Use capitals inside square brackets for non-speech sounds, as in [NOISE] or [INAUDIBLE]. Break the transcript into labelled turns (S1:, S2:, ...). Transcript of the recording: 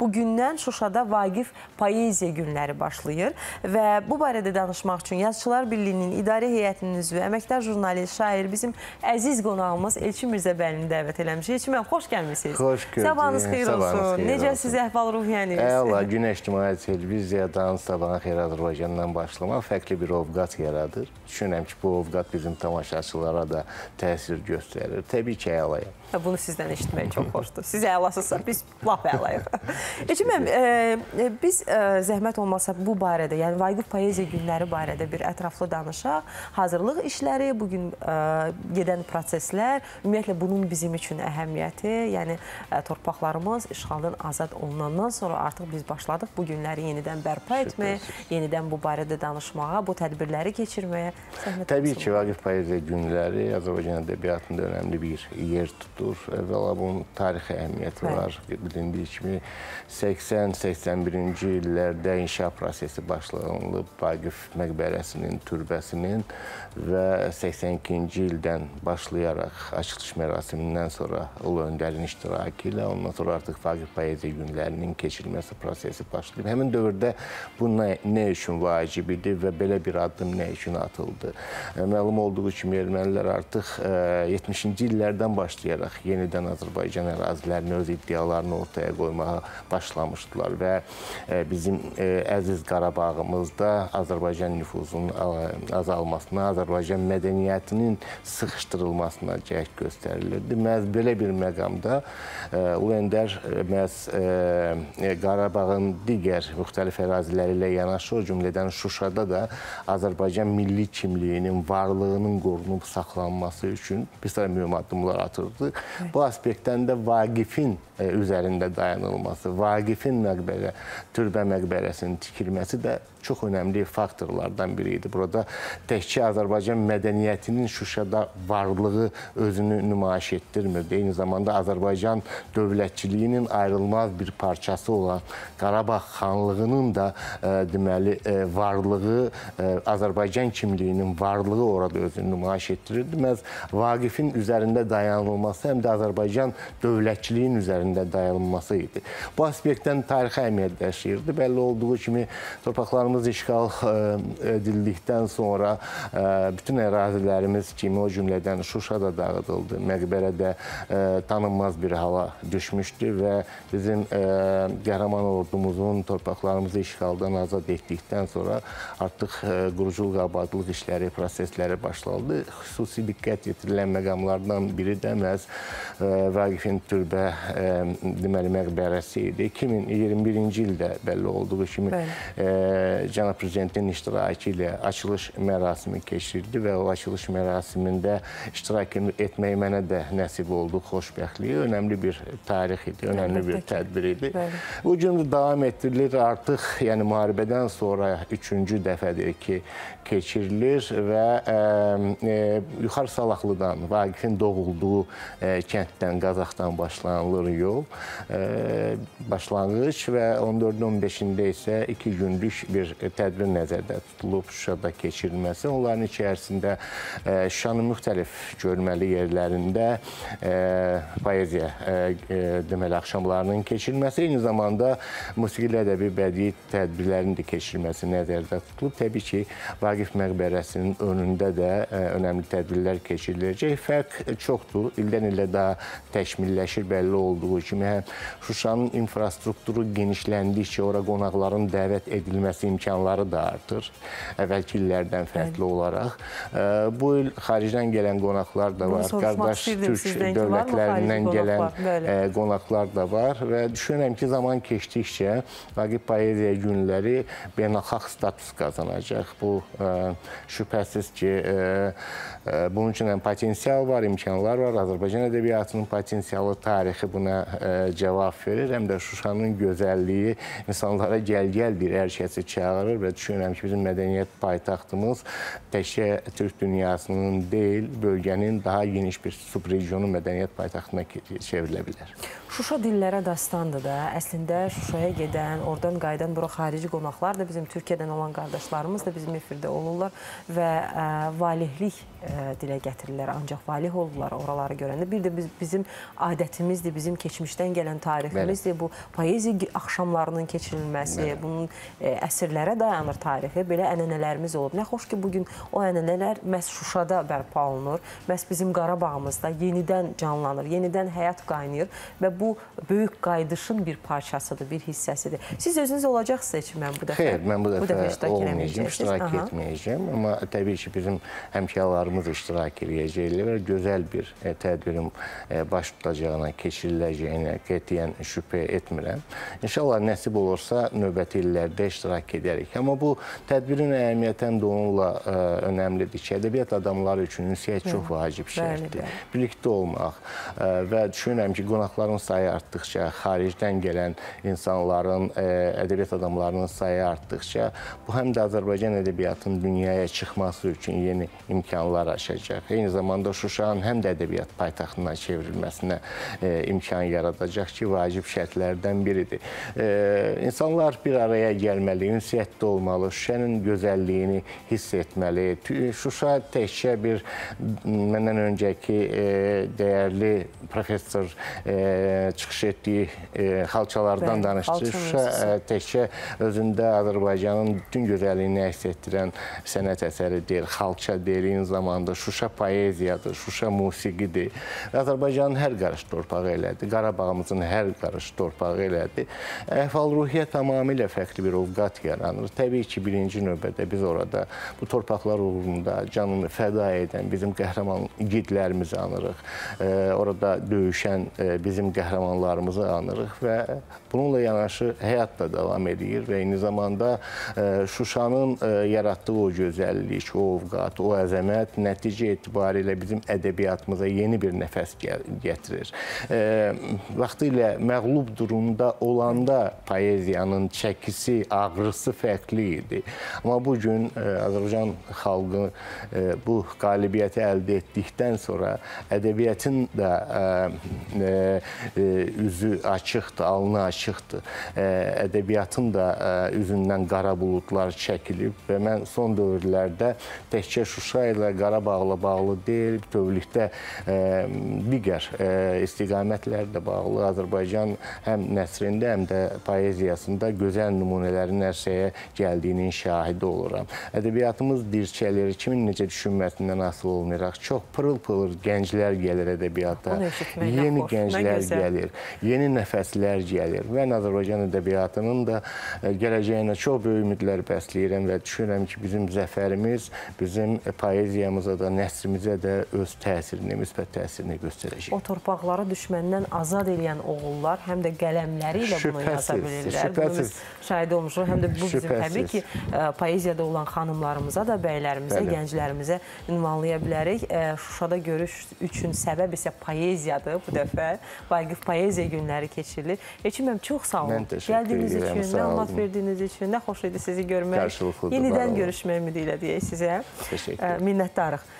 S1: bu gündən Şuşada Vaqif Poeziya günləri başlayır və bu barədə danışmaq üçün Yazıçılar Birliyinin idarə heyətinin üzvü, əməkdar jurnalist, şair bizim əziz qonağımız Elçin Mirzəbəlini dəvət eləmişik. Elçin xoş gəlmisiniz.
S2: Xoş gördük.
S1: Sabahınız xeyir olsun. Necə siz əhval-ruhiyyəniz?
S2: Əla, Günəş İctimai Televiziyadan sabahın xeyir Azərbaycandan başlamaq fərqli bir ovqat yaradır. Düşünürəm ki, bu ovqat bizim tamaşaçılara da təsir göstərir. Təbii ki, əlayam.
S1: Bunu sizdən eşitmək çox xoşdur. Siz əlasızsa, biz lap əlayıq. [LAUGHS] Elçin müəllim, e, biz e, zəhmət olmasa bu barədə, yəni Vaqif Poeziya günləri barədə bir ətraflı danışaq. Hazırlıq işləri, bugün e, gedən proseslər, ümumiyyətlə bunun bizim üçün əhəmiyyəti, yəni e, torpaqlarımız işğaldan azad olunandan sonra artıq biz başladıq bu günləri yenidən bərpa etməyə, yenidən bu barədə danışmağa, bu tədbirləri keçirməyə.
S2: Zəhmət Təbii ki, Vaqif Poeziya günləri Azərbaycan ədəbiyyatında önəmli bir yer tutur. Əvvəla bunun tarixi əhəmiyyəti var. Bilindiyi kimi 80-81-ci illərdə inşa prosesi başlanılıb Vaqif məqbərəsinin, türbəsinin və 82-ci ildən başlayaraq açılış mərasimindən sonra Ulu Öndərin iştirakı ilə ondan sonra artıq Vaqif Poeziya günlərinin keçirilməsi prosesi başlayıb. Həmin dövrdə bu nə, nə üçün vacib idi və belə bir addım nə üçün atıldı? Məlum olduğu kimi ermənilər artıq 70-ci illərdən başlayaraq yenidən Azərbaycan ərazilərini öz iddialarını ortaya qoymağa başlamışdılar və bizim əziz Qarabağımızda Azərbaycan nüfuzunun azalmasına, Azərbaycan mədəniyyətinin sıxışdırılmasına cəhd göstərilirdi. Məhz belə bir məqamda Ulu Öndər məhz Qarabağın digər müxtəlif əraziləri ilə yanaşı, o cümlədən Şuşada da Azərbaycan milli kimliyinin varlığının qorunub saxlanması üçün bir sıra mühüm addımlar atırdı. Bu aspektdən də Vaqifin üzərində dayanılması, Vaqifin məqbələ, türbə məqbərəsinin tikilməsi də çox önəmli faktorlardan biri idi. Burada təkcə Azərbaycan mədəniyyətinin Şuşada varlığı özünü nümayiş etdirmirdi. Eyni zamanda Azərbaycan dövlətçiliyinin ayrılmaz bir parçası olan Qarabağ xanlığının da e, deməli e, varlığı, e, Azərbaycan kimliyinin varlığı orada özünü nümayiş etdirirdi. Məhz Vaqifin üzərində dayanılması həm də Azərbaycan dövlətçiliyinin üzərində dayanılması idi. Bu aspektdən tarixi əhəmiyyət daşıyırdı. Bəlli olduğu kimi torpaqlarımız işğal edildikdən sonra bütün ərazilərimiz kimi o cümlədən Şuşa da dağıdıldı. Məqbərə də tanınmaz bir hala düşmüşdü və bizim qəhrəman ordumuzun torpaqlarımızı işğaldan azad etdikdən sonra artıq quruculuq abadlıq işləri, prosesləri başlandı. Xüsusi diqqət yetirilən məqamlardan biri də məhz Vaqifin türbə deməli məqbərəsi idi. 2021-ci ildə bəlli olduğu kimi cənab prezidentin iştirakı ilə açılış mərasimi keçirildi və o açılış mərasimində iştirak etmək mənə də nəsib oldu xoşbəxtliyi. Önəmli bir tarix idi, önəmli bir tədbir idi. Bu gün davam etdirilir artıq, yəni müharibədən sonra üçüncü dəfədir ki, keçirilir və ə, ə, yuxarı Salaqlıdan, Vaqifin doğulduğu ə, kənddən, Qazaxdan başlanılır yol. Ə, başlanğıc və 14-15-də isə iki günlük bir tədbir nəzərdə tutulub Şuşada keçirilməsi. Onların içərisində Şuşanın müxtəlif görməli yerlərində ə, poeziya ə, deməli axşamlarının keçirilməsi, eyni zamanda musiqili ədəbi bədii tədbirlərin də keçirilməsi nəzərdə tutulub. Təbii ki, Vaqif məqbərəsinin önündə də önəmli tədbirlər keçiriləcək. Fərq çoxdur. İldən ilə daha təkmilləşir bəlli olduğu kimi. Həm Şuşanın infrastrukturu genişləndikcə ora qonaqların dəvət edilməsi imkanları da artır. Əvvəlki illərdən fərqli Bəli. olaraq. Bu il xaricdən gələn qonaqlar da var. Qardaş Türk dövlətlərindən gələn ə, qonaqlar da var və düşünürəm ki, zaman keçdikcə Vaqif Poeziya günləri beynəlxalq status qazanacaq. Bu şübhəsiz ki, bunun üçün həm potensial var, imkanlar var. Azərbaycan ədəbiyyatının potensialı, tarixi buna cavab verir. Həm də Şuşanın gözəlliyi insanlara gəl-gəl bir hər kəsi çağırır və düşünürəm ki, bizim mədəniyyət paytaxtımız təkcə Türk dünyasının deyil, bölgənin daha geniş bir subregiyonu mədəniyyət paytaxtına çevrilə bilər.
S1: Şuşa dillərə dastandır da. Əslində Şuşaya gedən, oradan qayıdan bura xarici qonaqlar da bizim Türkiyədən olan qardaşlarımız da bizim efirdə olurlar və ə, valihlik dilə gətirirlər. Ancaq valih olurlar oraları görəndə. Bir də biz, bizim adətimizdir, bizim keçmişdən gələn tariximizdir. Bu poeziya axşamlarının keçirilməsi, Bəli. bunun e, əsrlərə dayanır tarixi. Belə ənənələrimiz olub. Nə xoş ki, bu gün o ənənələr məhz Şuşada bərpa olunur. Məhz bizim Qarabağımızda yenidən canlanır, yenidən həyat qaynayır və bu böyük qaydışın bir parçasıdır, bir hissəsidir. Siz özünüz olacaqsınız seçmən bu dəfə.
S2: Xeyr, mən bu dəfə, bu dəfə iştirak Aha. etməyəcəm. Amma təbii ki, bizim həmkarlarımız iştirak edəcəklər və gözəl bir e, tədbirin e, baş tutacağına, keçiriləcəyinə qətiyyən şübhə etmirəm. İnşallah nəsib olursa növbəti illərdə iştirak edərik. Amma bu tədbirin əhəmiyyəti həm də onunla ə, e, önəmlidir ki, ədəbiyyat adamları üçün ünsiyyət çox vacib şərtdir. Birlikdə olmaq ə, və düşünürəm ki, qonaqların sayı artdıqca, xaricdən gələn insanların, ə, ədəbiyyat adamlarının sayı artdıqca bu həm də Azərbaycan ədəbiyyatının dünyaya çıxması üçün yeni imkanlar açacaq. Eyni zamanda Şuşanın həm də ədəbiyyat paytaxtına çevrilməsinə e, imkan yaradacaq ki, vacib şərtlərdən biridir. E, insanlar bir araya gəlməli, ünsiyyətdə olmalı, Şuşanın gözəlliyini hiss etməli. Şuşa təkcə bir məndən öncəki e, dəyərli professor e, çıxış etdiyi e, xalçalardan danışdı. Şuşa e, təkcə özündə Azərbaycanın bütün gözəlliyini əks etdirən sənət əsəri deyil, xalça deyil, eyni zamanda Şuşa poeziyadır, Şuşa musiqidir. Azərbaycanın hər qarış torpağı elədir, Qarabağımızın hər qarış torpağı elədir. Əhval-ruhiyyə tamamilə fərqli bir ovqat yaranır. Təbii ki, birinci növbədə biz orada bu torpaqlar uğrunda canını fəda edən bizim qəhrəman igidlərimizi anırıq. Orada döyüşən bizim qəhrəmanlarımızı anırıq və bununla yanaşı həyat da davam edir və eyni zamanda Şuşanın yaratdığı o gözəllik, o ovqat, o əzəmət nəticə etibarilə bizim ədəbiyyatımıza yeni bir nəfəs gətirir. Vaxtilə məğlub durumda olanda poeziyanın çəkisi, ağrısı fərqli idi. Amma bu gün Azərbaycan xalqı bu qalibiyyəti əldə etdikdən sonra ədəbiyyatın da üzü açıqdır, alnı açıqdır. Ədəbiyyatın da üzündən qara buludlar çəkilib və mən son dövrlərdə təkcə Şuşa ilə Qarabağla bağlı deyil, bütövlükdə e, digər e, istiqamətlərlə bağlı Azərbaycan həm nəsrində, həm də poeziyasında gözəl nümunələrin ərsəyə gəldiyinin şahidi oluram. Ədəbiyyatımız dirçəlir, kimin necə düşünməsindən asılı olmayaraq çox pırıl-pırıl gənclər gəlir ədəbiyyata. Yeni xoş, gənclər gəlir, yeni nəfəslər gəlir. Mən Azərbaycan ədəbiyyatının da e, gələcəyinə çox böyük ümidlər bəsləyirəm və düşünürəm ki, bizim zəfərimiz bizim poeziyamıza da, nəsrimizə də öz təsirini, müsbət təsirini göstərəcək.
S1: O torpaqları düşməndən azad edən oğullar həm də qələmləri ilə bunu yaza bilirlər. Bunu biz şahid olmuşuq. Həm də bu bizim şübhəsiz. təbii ki, e, poeziyada olan xanımlarımıza da, bəylərimizə, Bəli. gənclərimizə ünvanlaya bilərik. E, Şuşada görüş üçün səbəb isə poeziyadır bu dəfə. Vaqif Poeziya günləri keçirilir. Heçiməm, çox sağ olun. Gəldiyiniz üçün, məlumat verdiyiniz üçün, nə xoş idi sizi görmək. Yenidən görüşmək ümidi ilə deyək sizə.
S2: Təşəkkür.
S1: гектарах.